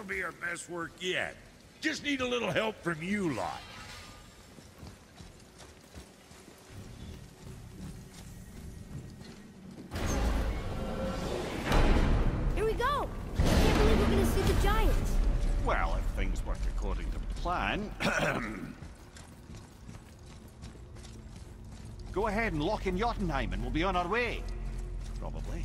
This'll be our best work yet. Just need a little help from you lot. Here we go! I can't believe we're gonna see the Giants. Well, if things work according to plan... Go ahead and lock in Jotunheim and we'll be on our way. Probably.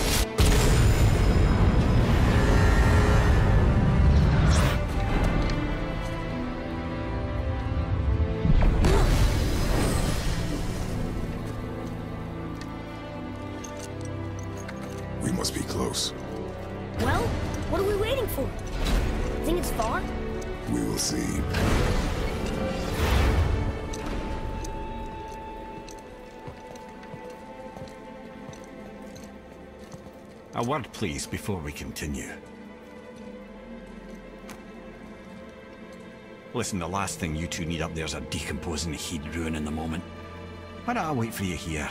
A word, please, before we continue. Listen, the last thing you two need up there is a decomposing heat ruining the moment. Why don't I wait for you here?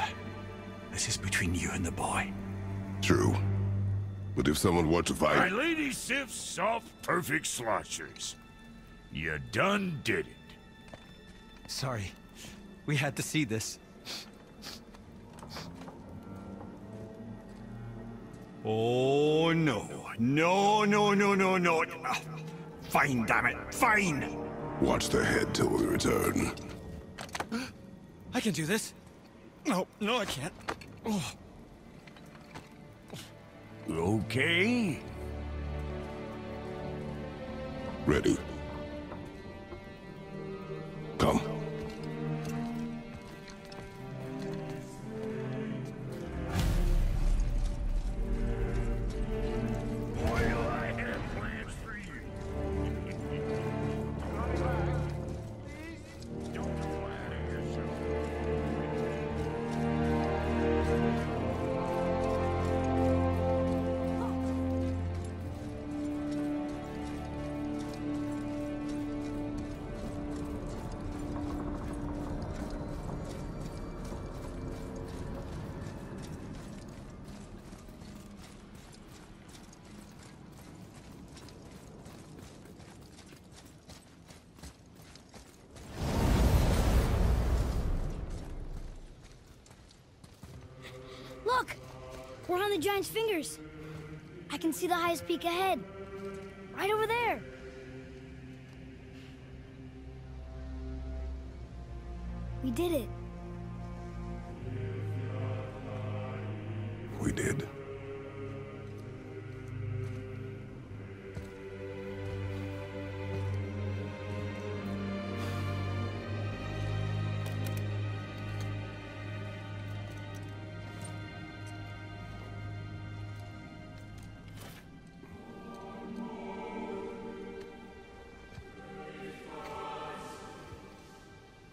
This is between you and the boy. True. But if someone were to fight... My fight... lady Sif's soft, perfect sloshers. You done did it. Sorry. We had to see this. Oh, no. No, no, no, no, no. Ah, Fine, damn it. Fine! Watch the head till we return. I can do this. No, no, I can't. Oh, Okay. Ready. We're on the Giant's fingers. I can see the highest peak ahead. Right over there. We did it.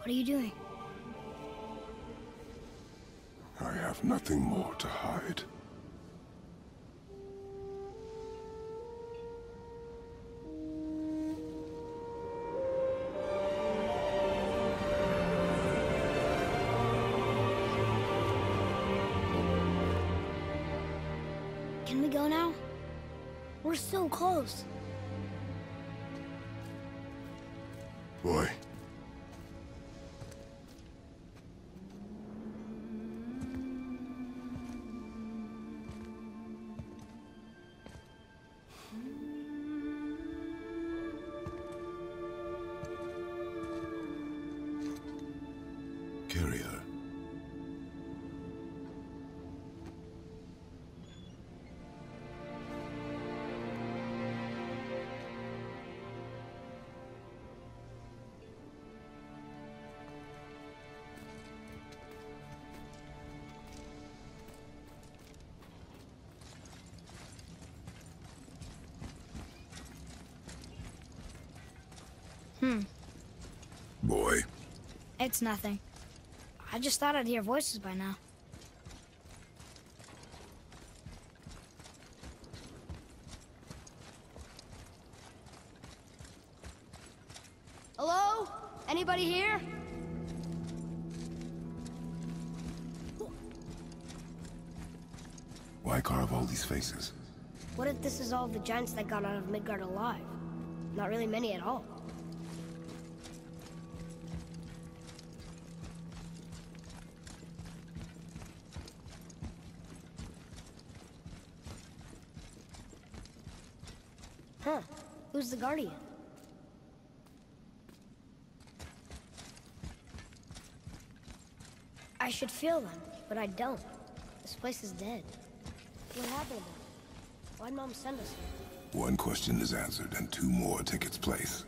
What are you doing? I have nothing more to hide. Can we go now? We're so close. Boy. Hmm. Boy, It's nothing. I just thought I'd hear voices by now. Hello? Anybody here? why carve all these faces? What if this is all the giants that got out of Midgard alive? Not really many at all. Who's the guardian? I should feel them, but I don't. This place is dead. What happened? Why'd Mom send us here? One question is answered, and two more take its place.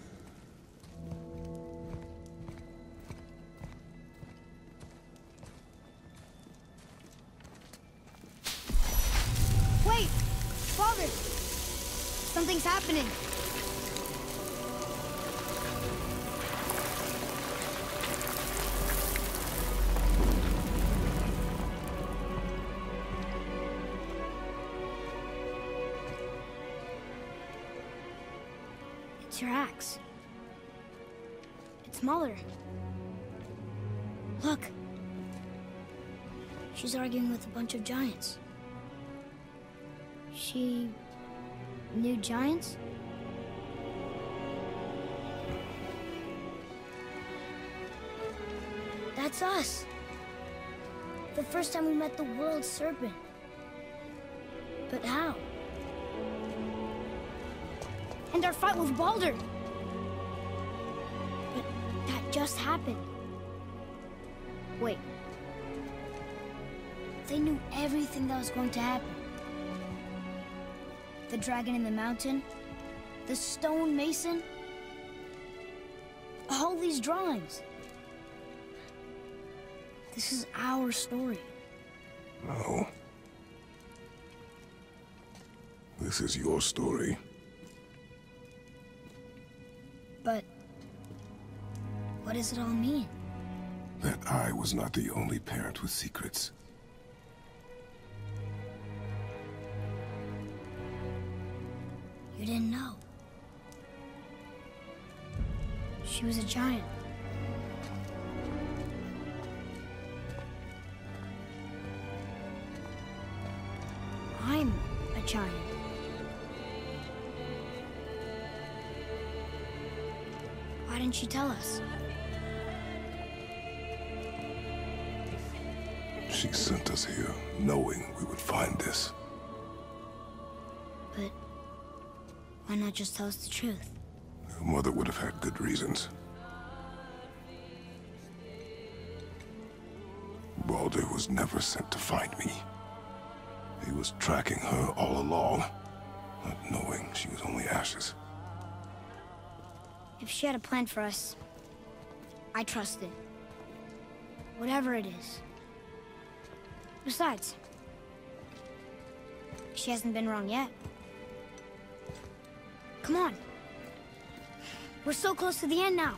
It's your axe. It's Mother. Look. She's arguing with a bunch of giants. She knew giants? That's us. The first time we met the world serpent. But how? And our fight with Baldur. But that just happened. Wait. They knew everything that was going to happen the dragon in the mountain, the stone mason, all these drawings. This is our story. No. This is your story. But what does it all mean? That I was not the only parent with secrets. You didn't know. She was a giant. I'm a giant. Why didn't she tell us? She sent us here, knowing we would find this. But why not just tell us the truth? Your mother would have had good reasons. Baldur was never sent to find me. He was tracking her all along, not knowing she was only ashes. If she had a plan for us, I trust it. Whatever it is. Besides, she hasn't been wrong yet. Come on. We're so close to the end now.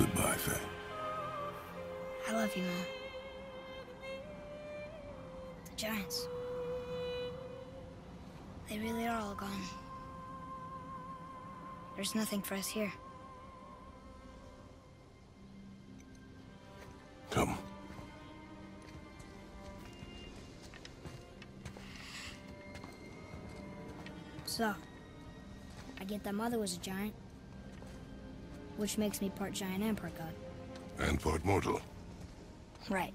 Goodbye, Faye. I love you, Mom. The Giants. They really are all gone. There's nothing for us here. Come. So, I get that Mother was a giant, which makes me part giant and part god. And part mortal. Right.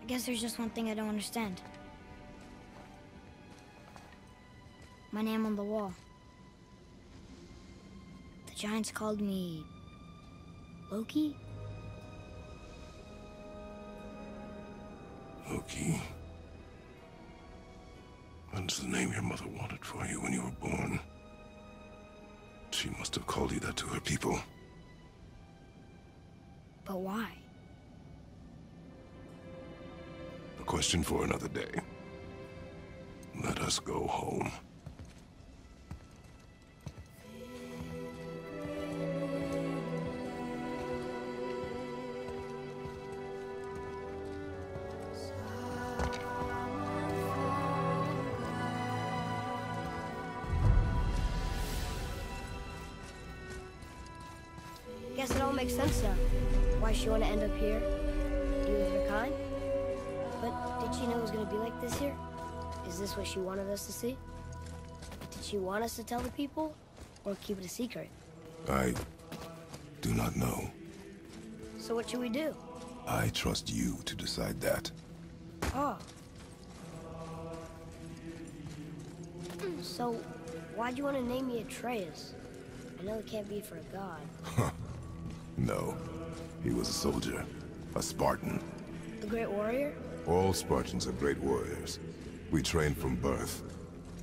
I guess there's just one thing I don't understand. My name on the wall. The Giants called me... Loki? Loki. That's the name your mother wanted for you when you were born. She must have called you that to her people. But why? A question for another day. Let us go home. Guess it all makes sense now. Why she want to end up here? Be with her kind? But did she know it was going to be like this here? Is this what she wanted us to see? Did she want us to tell the people? Or keep it a secret? I do not know. So what should we do? I trust you to decide that. Oh. So, why'd you want to name me Atreus? I know it can't be for a god. No. He was a soldier. A Spartan. The Great Warrior? All Spartans are great warriors. We trained from birth.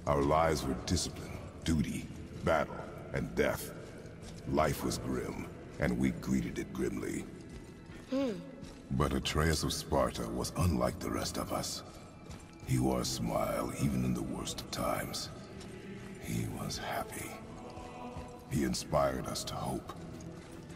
Our lives were discipline, duty, battle, and death. Life was grim, and we greeted it grimly. Hmm. But Atreus of Sparta was unlike the rest of us. He wore a smile even in the worst of times. He was happy. He inspired us to hope.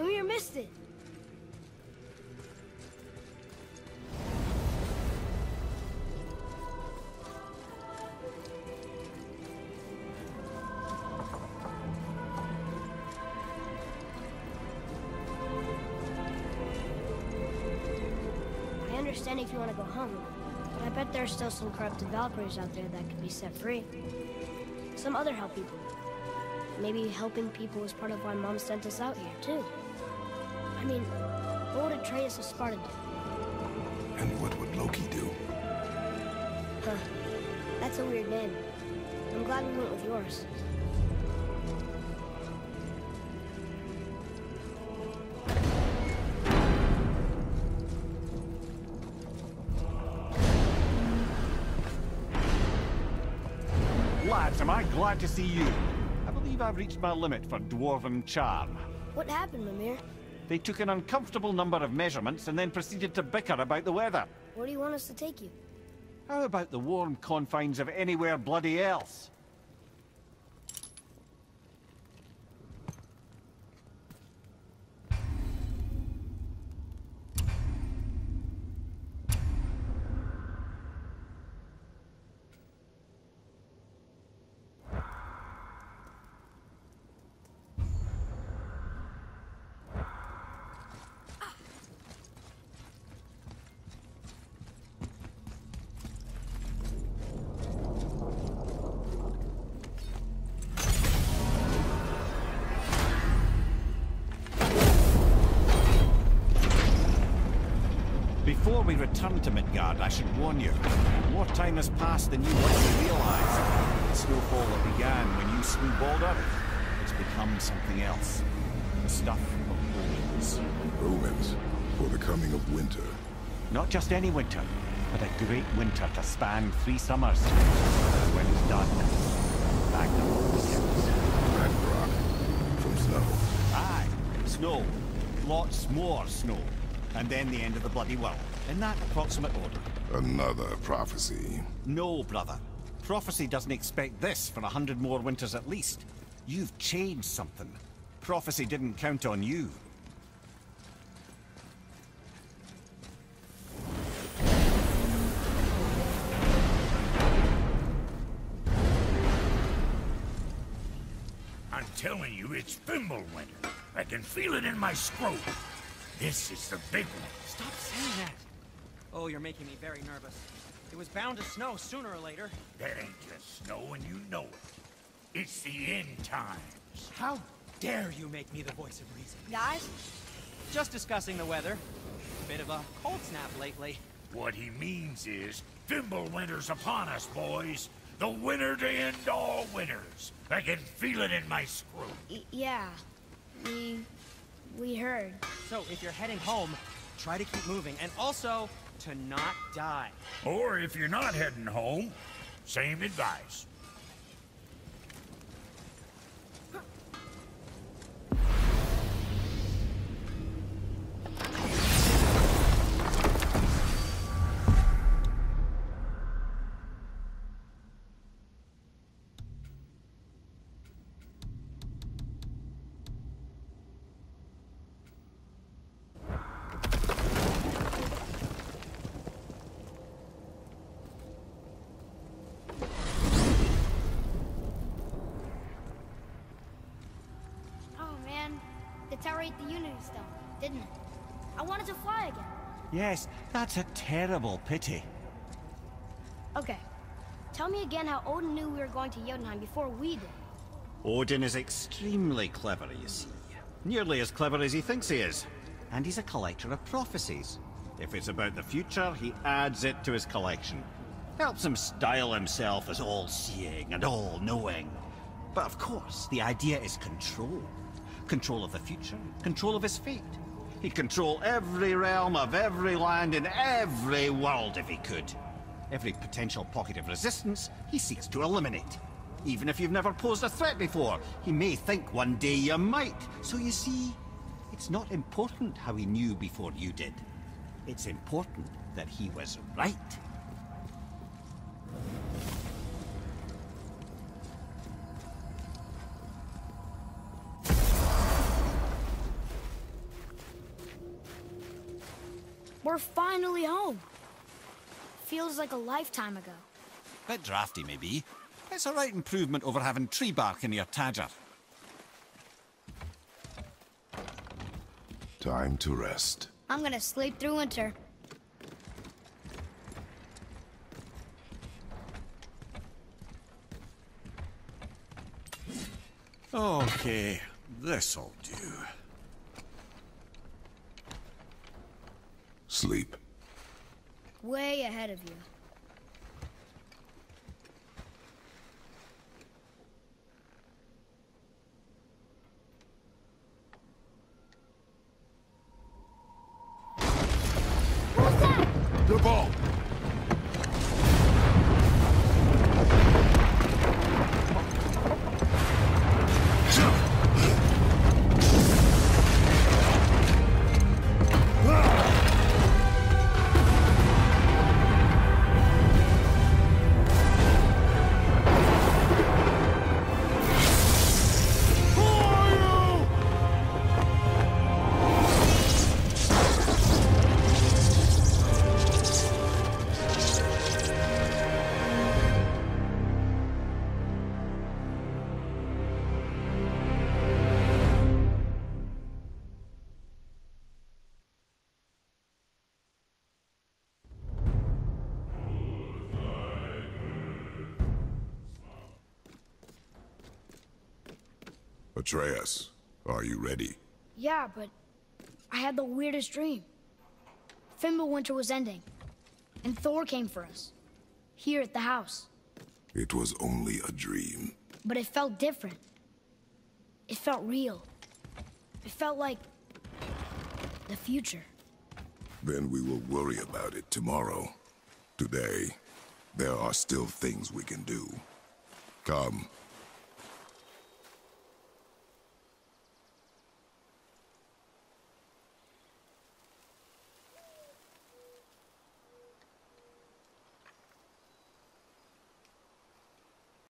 Amir missed it. I understand if you want to go home, but I bet there are still some corrupted Valkyries out there that could be set free. Some other help people. Maybe helping people is part of why Mom sent us out here, too. I mean, what would Atreus of Sparta do? And what would Loki do? Huh. That's a weird name. I'm glad we went with yours. Lads, am I glad to see you. I believe I've reached my limit for dwarven charm. What happened, Mimir? They took an uncomfortable number of measurements and then proceeded to bicker about the weather. Where do you want us to take you? How about the warm confines of anywhere bloody else? Should warn you. More time has passed than you likely realize. The snowfall that began when you slew Baldur, it's become something else. The stuff of omens. Omens for the coming of winter. Not just any winter, but a great winter to span three summers. When it's done, Ragnarok begins. Ragnarok from snow. Aye, snow. Lots more snow. And then the end of the bloody world. In that approximate order. Another prophecy. No, brother. Prophecy doesn't expect this for a hundred more winters at least. You've changed something. Prophecy didn't count on you. I'm telling you, it's Fimbulwinter. I can feel it in my scrotum. This is the big one. Stop saying that. Oh, you're making me very nervous. It was bound to snow sooner or later. That ain't just snow, and you know it. It's the end times. How dare you make me the voice of reason? Guys, Just discussing the weather. Bit of a cold snap lately. What he means is, Fimbulwinter's upon us, boys. The winter to end all winters. I can feel it in my scrotum. y yeah, we we heard. So if you're heading home, try to keep moving, and also to not die. Or if you're not heading home, same advice. The tower ate the Unity Stone, didn't it? I wanted to fly again. Yes, that's a terrible pity. Okay, tell me again how Odin knew we were going to Jotunheim before we did. Odin is extremely clever, you see. Nearly as clever as he thinks he is. And he's a collector of prophecies. If it's about the future, he adds it to his collection. Helps him style himself as all-seeing and all-knowing. But of course, the idea is control. Control of the future, control of his fate. He'd control every realm of every land in every world if he could. Every potential pocket of resistance, he seeks to eliminate. Even if you've never posed a threat before, he may think one day you might. So you see, it's not important how he knew before you did. It's important that he was right. Finally home. Feels like a lifetime ago. Bit drafty, maybe. It's a right improvement over having tree bark in your tadger. Time to rest. I'm gonna sleep through winter. Okay, this'll do. Sleep. Way ahead of you. Atreus, are you ready? Yeah, but I had the weirdest dream. Fimbulwinter was ending, and Thor came for us. Here at the house. It was only a dream. But it felt different. It felt real. It felt like The future. Then we will worry about it tomorrow. Today, there are still things we can do. Come.